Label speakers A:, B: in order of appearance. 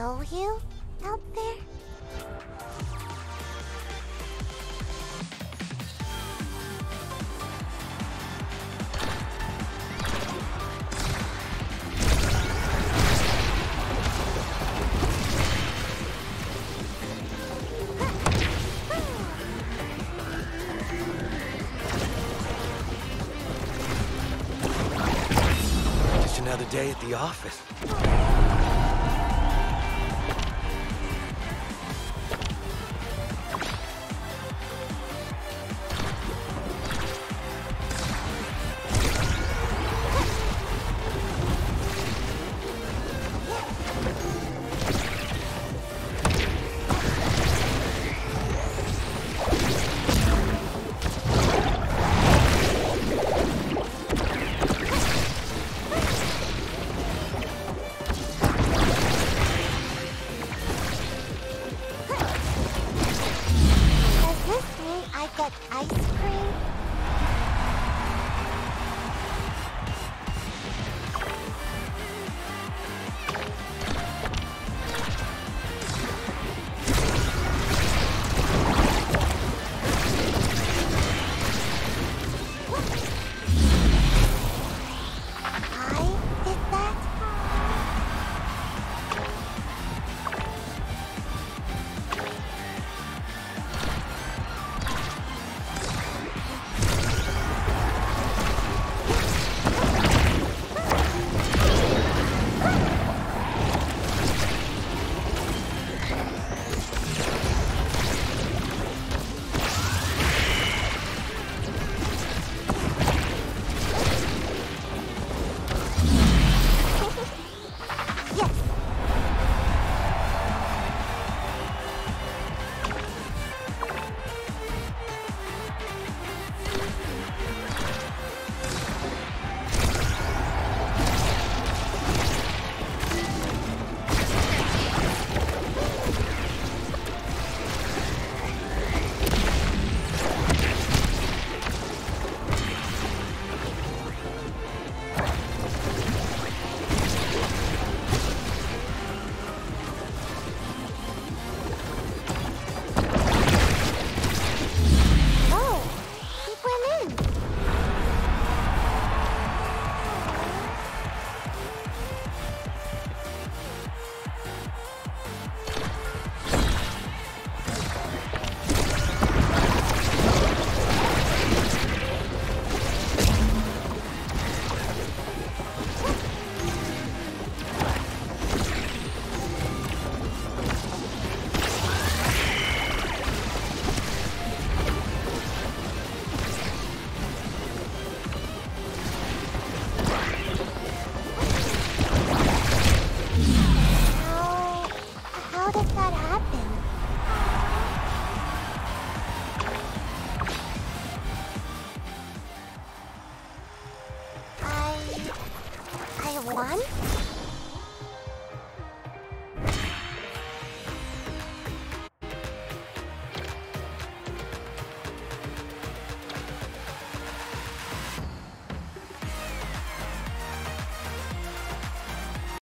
A: know you out there?
B: Just another day at the office.
A: Get ice Won?